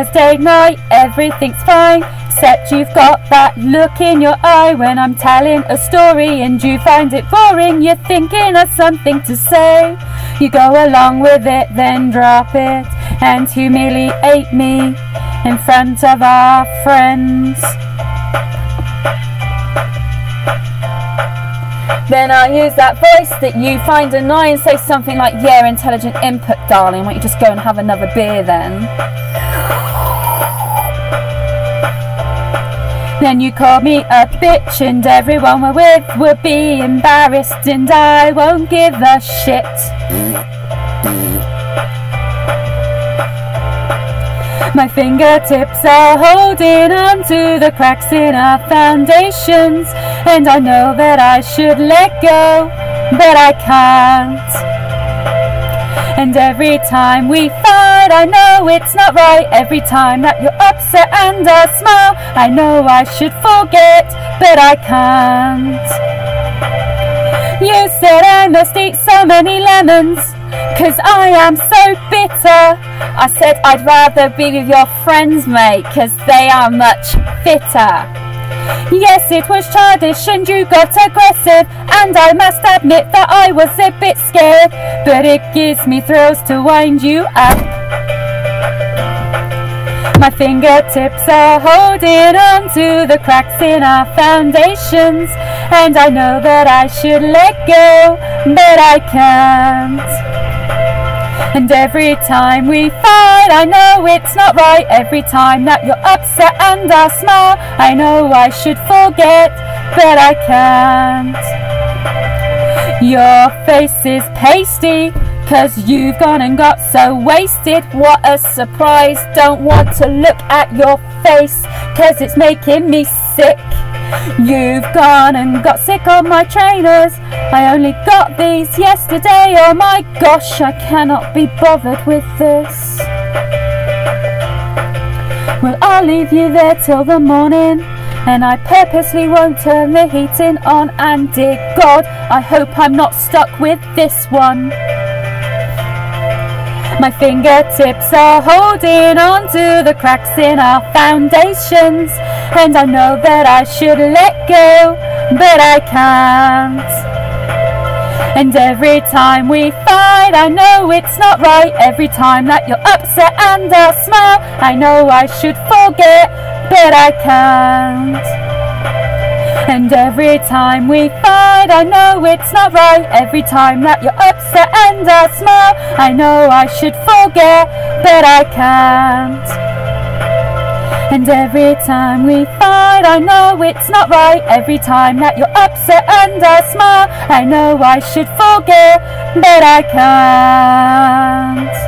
Thursday night, everything's fine. Except you've got that look in your eye when I'm telling a story and you find it boring. You're thinking of something to say. You go along with it, then drop it and humiliate me in front of our friends. Then I'll use that voice that you find annoying, say something like, Yeah, intelligent input, darling. Why don't you just go and have another beer then? Then you call me a bitch, and everyone we're with will be embarrassed, and I won't give a shit. My fingertips are holding onto the cracks in our foundations, and I know that I should let go, but I can't. And every time we fight, I know it's not right. Every time that you're upset and I smile, I know I should forget, but I can't. You said I must eat so many lemons. Cause I am so bitter. I said I'd rather be with your friends, mate, cause they are much fitter. Yes, it was childish and you got aggressive, and I must admit that I was a bit scared, but it gives me thrills to wind you up. My fingertips are holding on to the cracks in our foundations, and I know that I should let go, but I can't. And every time we fight, I know it's not right. Every time that you're upset and I smile, I know I should forget, but I can't. Your face is pasty, cause you've gone and got so wasted. What a surprise, don't want to look at your face, cause it's making me sick. You've gone and got sick of my trainers. I only got these yesterday. Oh my gosh, I cannot be bothered with this. Well, I'll leave you there till the morning. And I purposely won't turn the heating on. And dear God, I hope I'm not stuck with this one. My fingertips are holding on to the cracks in our foundations. And I know that I should let go, but I can't. And every time we fight, I know it's not right. Every time that you're upset and I smile, I know I should forget, but I can't. And every time we fight, I know it's not right. Every time that you're upset and I smile, I know I should forget, but I can't. And every time we fight, I know it's not right. Every time that you're upset and I smile, I know I should forget, but I can't.